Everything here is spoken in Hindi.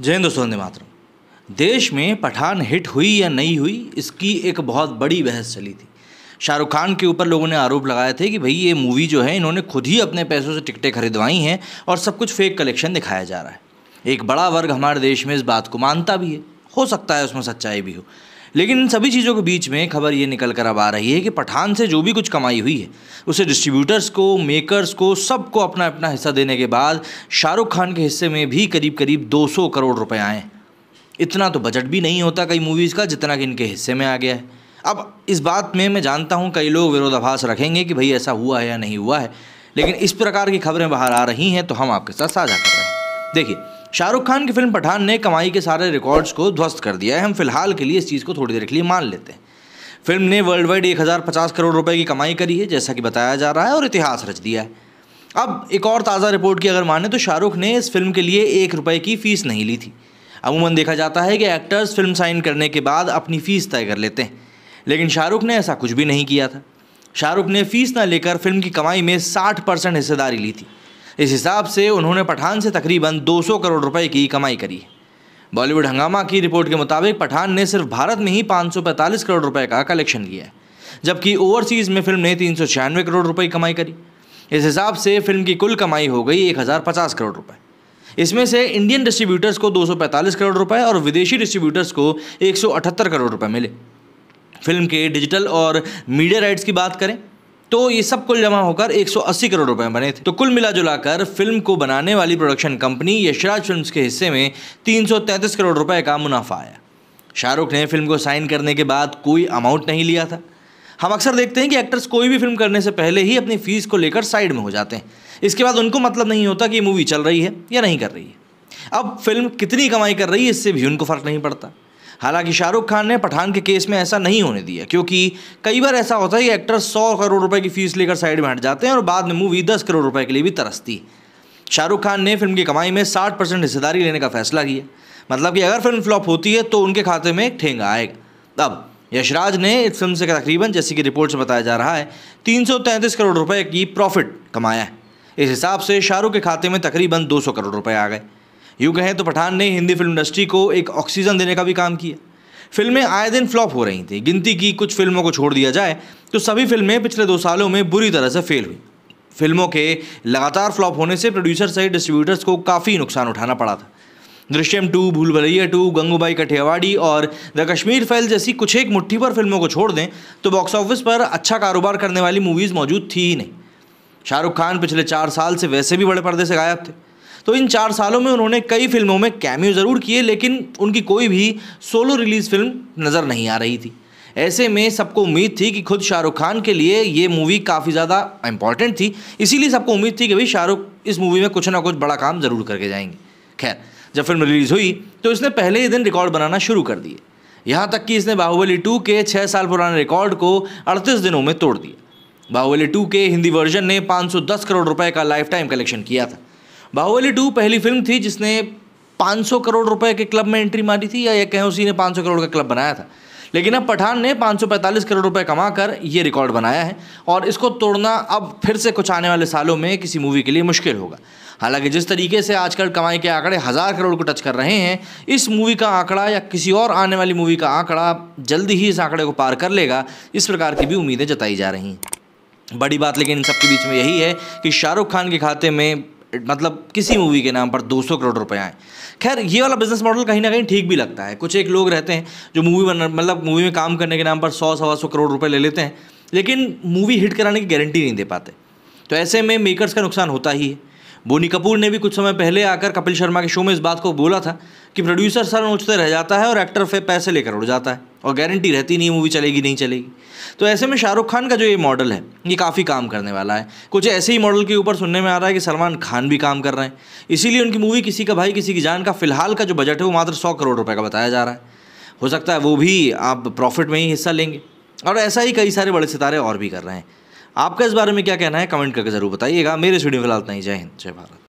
जय हिंद दोस्तों, वंदे मातरम। देश में पठान हिट हुई या नहीं हुई, इसकी एक बहुत बड़ी बहस चली थी। शाहरुख खान के ऊपर लोगों ने आरोप लगाए थे कि भाई, ये मूवी जो है, इन्होंने खुद ही अपने पैसों से टिकटें खरीदवाई हैं और सब कुछ फेक कलेक्शन दिखाया जा रहा है। एक बड़ा वर्ग हमारे देश में इस बात को मानता भी है। हो सकता है उसमें सच्चाई भी हो। लेकिन इन सभी चीज़ों के बीच में खबर ये निकल कर अब आ रही है कि पठान से जो भी कुछ कमाई हुई है, उसे डिस्ट्रीब्यूटर्स को मेकर्स को, सबको अपना अपना हिस्सा देने के बाद शाहरुख खान के हिस्से में भी करीब करीब 200 करोड़ रुपए आए। इतना तो बजट भी नहीं होता कई मूवीज़ का, जितना कि इनके हिस्से में आ गया है। अब इस बात में मैं जानता हूँ, कई लोग विरोधाभास रखेंगे कि भाई ऐसा हुआ है या नहीं हुआ है, लेकिन इस प्रकार की खबरें बाहर आ रही हैं तो हम आपके साथ साझा कर रहे हैं। देखिए शाहरुख खान की फ़िल्म पठान ने कमाई के सारे रिकॉर्ड्स को ध्वस्त कर दिया है। हम फ़िलहाल के लिए इस चीज़ को थोड़ी देर के लिए मान लेते हैं। फ़िल्म ने वर्ल्ड वाइड एक हज़ार पचास करोड़ रुपए की कमाई करी है, जैसा कि बताया जा रहा है, और इतिहास रच दिया है। अब एक और ताज़ा रिपोर्ट की अगर माने तो शाहरुख ने इस फ़िल्म के लिए एक रुपये की फ़ीस नहीं ली थी। अमूमन देखा जाता है कि एक्टर्स फ़िल्म साइन करने के बाद अपनी फ़ीस तय कर लेते हैं। लेकिन शाहरुख ने ऐसा कुछ भी नहीं किया था। शाहरुख ने फ़ीस ना लेकर फ़िल्म की कमाई में साठ परसेंट हिस्सेदारी ली थी। इस हिसाब से उन्होंने पठान से तकरीबन 200 करोड़ रुपए की कमाई करी। बॉलीवुड हंगामा की रिपोर्ट के मुताबिक पठान ने सिर्फ़ भारत में ही 545 करोड़ रुपए का कलेक्शन किया है, जबकि ओवरसीज़ में फ़िल्म ने तीन सौ छियानवे करोड़ रुपए की कमाई करी। इस हिसाब से फ़िल्म की कुल कमाई हो गई एक हज़ार पचास करोड़ रुपये इसमें से इंडियन डिस्ट्रीब्यूटर्स को 245 करोड़ रुपए और विदेशी डिस्ट्रीब्यूटर्स को 178 करोड़ रुपए मिले। फ़िल्म के डिजिटल और मीडिया राइट्स की बात करें तो ये सब कुल जमा होकर 180 करोड़ रुपए बने थे। तो कुल मिला जुलाकर फ़िल्म को बनाने वाली प्रोडक्शन कंपनी यशराज फिल्म्स के हिस्से में 333 करोड़ रुपए का मुनाफा आया। शाहरुख ने फ़िल्म को साइन करने के बाद कोई अमाउंट नहीं लिया था। हम अक्सर देखते हैं कि एक्टर्स कोई भी फ़िल्म करने से पहले ही अपनी फ़ीस को लेकर साइड में हो जाते हैं। इसके बाद उनको मतलब नहीं होता कि मूवी चल रही है या नहीं कर रही है। अब फ़िल्म कितनी कमाई कर रही है, इससे भी उनको फ़र्क नहीं पड़ता। हालाँकि शाहरुख खान ने पठान के केस में ऐसा नहीं होने दिया, क्योंकि कई बार ऐसा होता है कि एक्टर सौ करोड़ रुपए की फ़ीस लेकर साइड में हट जाते हैं और बाद में मूवी दस करोड़ रुपए के लिए भी तरसती। शाहरुख खान ने फ़िल्म की कमाई में साठ परसेंट हिस्सेदारी लेने का फैसला किया। मतलब कि अगर फ़िल्म फ्लॉप होती है तो उनके खाते में एक ठेंगा आएगा। अब, यशराज ने इस फ़िल्म से तकरीबन, जैसे कि रिपोर्ट से बताया जा रहा है, तीन सौ तैंतीस करोड़ रुपए की प्रॉफिट कमाया है। इस हिसाब से शाहरुख के खाते में तकरीबन 200 करोड़ रुपए आ गए। यूँ कहें तो पठान ने हिंदी फ़िल्म इंडस्ट्री को एक ऑक्सीजन देने का भी काम किया। फ़िल्में आए दिन फ्लॉप हो रही थी। गिनती की कुछ फ़िल्मों को छोड़ दिया जाए तो सभी फ़िल्में पिछले दो सालों में बुरी तरह से फेल हुई। फ़िल्मों के लगातार फ्लॉप होने से प्रोड्यूसर सहित डिस्ट्रीब्यूटर्स को काफ़ी नुकसान उठाना पड़ा था। दृश्यम टू भूल भलैया टू, गंगूबाई कठियावाड़ी और द कश्मीर फ़ाइल जैसी कुछ एक मुट्ठी पर फ़िल्मों को छोड़ दें तो बॉक्स ऑफ़िस पर अच्छा कारोबार करने वाली मूवीज़ मौजूद थी ही नहीं। शाहरुख खान पिछले चार साल से वैसे भी बड़े पर्दे से गायब थे। तो इन चार सालों में उन्होंने कई फ़िल्मों में कैमियो ज़रूर किए, लेकिन उनकी कोई भी सोलो रिलीज़ फ़िल्म नज़र नहीं आ रही थी। ऐसे में सबको उम्मीद थी कि खुद शाहरुख खान के लिए ये मूवी काफ़ी ज़्यादा इंपॉर्टेंट थी। इसीलिए सबको उम्मीद थी कि भाई शाहरुख इस मूवी में कुछ ना कुछ बड़ा काम ज़रूर करके जाएँगे। खैर, जब फ़िल्म रिलीज़ हुई तो इसने पहले ही दिन रिकॉर्ड बनाना शुरू कर दिए। यहाँ तक कि इसने बाहुबली टू के छः साल पुराने रिकॉर्ड को अड़तीस दिनों में तोड़ दिया। बाहुबली टू के हिंदी वर्जन ने 510 करोड़ रुपए का लाइफ टाइम कलेक्शन किया था। बाहुबली टू पहली फ़िल्म थी जिसने 500 करोड़ रुपए के क्लब में एंट्री मारी थी या ये कहें उसी ने 500 करोड़ का क्लब बनाया था। लेकिन अब पठान ने 545 करोड़ रुपए कमा कर ये रिकॉर्ड बनाया है और इसको तोड़ना अब फिर से कुछ आने वाले सालों में किसी मूवी के लिए मुश्किल होगा। हालाँकि जिस तरीके से आजकल कमाई के आंकड़े हज़ार करोड़ को टच कर रहे हैं, इस मूवी का आंकड़ा या किसी और आने वाली मूवी का आंकड़ा जल्दी ही इस आंकड़े को पार कर लेगा, इस प्रकार की भी उम्मीदें जताई जा रही हैं। बड़ी बात लेकिन इन सबके बीच में यही है कि शाहरुख खान के खाते में मतलब किसी मूवी के नाम पर 200 करोड़ रुपए आए। खैर, ये वाला बिज़नेस मॉडल कहीं ना कहीं ठीक भी लगता है। कुछ एक लोग रहते हैं जो मूवी बन मतलब मूवी में काम करने के नाम पर सौ, सवा सौ करोड़ रुपए ले लेते हैं, लेकिन मूवी हिट कराने की गारंटी नहीं दे पाते। तो ऐसे में मेकर्स का नुकसान होता ही है। बोनी कपूर ने भी कुछ समय पहले आकर कपिल शर्मा के शो में इस बात को बोला था कि प्रोड्यूसर सर नोचते रह जाता है और एक्टर फिर पैसे लेकर उड़ जाता है। और गारंटी रहती नहीं मूवी चलेगी, नहीं चलेगी। तो ऐसे में शाहरुख खान का जो ये मॉडल है, ये काफ़ी काम करने वाला है। कुछ ऐसे ही मॉडल के ऊपर सुनने में आ रहा है कि सलमान खान भी काम कर रहे हैं। इसीलिए उनकी मूवी किसी का भाई, किसी की जान का फ़िलहाल का जो बजट है, वो मात्र सौ करोड़ रुपये का बताया जा रहा है। हो सकता है वो भी आप प्रॉफिट में ही हिस्सा लेंगे। और ऐसा ही कई सारे बड़े सितारे और भी कर रहे हैं। आपका इस बारे में क्या कहना है? कमेंट करके ज़रूर बताइएगा। मेरे स्टूडियो फ़िलहाल नहीं जय हिंद, जय भारत।